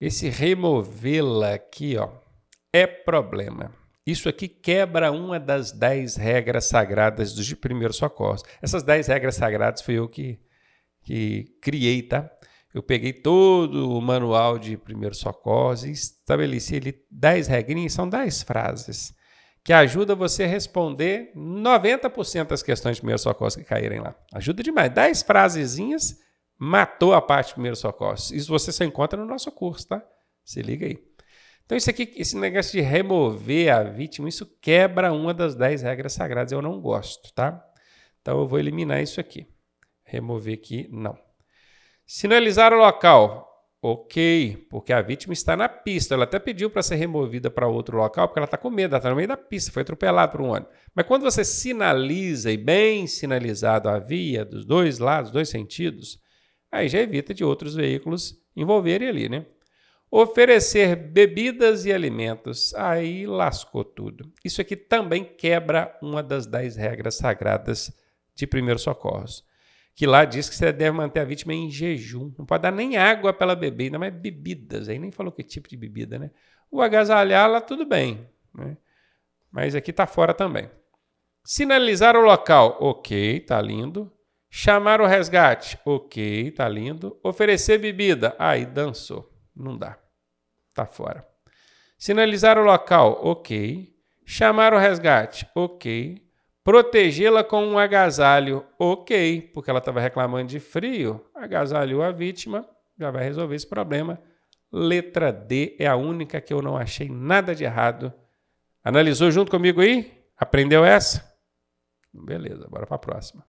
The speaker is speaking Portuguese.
Esse removê-la aqui, ó, é problema. Isso aqui quebra uma das dez regras sagradas dos de primeiros socorros. Essas dez regras sagradas fui eu que, que criei, tá? Eu peguei todo o manual de primeiros socorros e estabeleci ali dez regrinhas, são dez frases, que ajuda você a responder 90% das questões de primeiros socorros que caírem lá. Ajuda demais. Dez frasezinhas matou a parte de primeiros socorros. Isso você só encontra no nosso curso, tá? Se liga aí. Então, isso aqui, esse negócio de remover a vítima, isso quebra uma das dez regras sagradas. Eu não gosto, tá? Então, eu vou eliminar isso aqui. Remover aqui, não. Sinalizar o local. Ok, porque a vítima está na pista. Ela até pediu para ser removida para outro local, porque ela está com medo, ela está no meio da pista, foi atropelada por um ônibus. Mas quando você sinaliza, e bem sinalizado a via, dos dois lados, dois sentidos, Aí já evita de outros veículos envolverem ali, né? Oferecer bebidas e alimentos. Aí lascou tudo. Isso aqui também quebra uma das dez regras sagradas de primeiros socorros. Que lá diz que você deve manter a vítima em jejum. Não pode dar nem água para ela beber, ainda mais bebidas. Aí nem falou que tipo de bebida, né? O agasalhar lá, tudo bem. Né? Mas aqui está fora também. Sinalizar o local. Ok, tá lindo. Chamar o resgate. Ok, tá lindo. Oferecer bebida. Aí dançou. Não dá. Tá fora. Sinalizar o local. Ok. Chamar o resgate. Ok. Protegê-la com um agasalho. Ok. Porque ela estava reclamando de frio. Agasalhou a vítima. Já vai resolver esse problema. Letra D é a única que eu não achei nada de errado. Analisou junto comigo aí? Aprendeu essa? Beleza, bora para a próxima.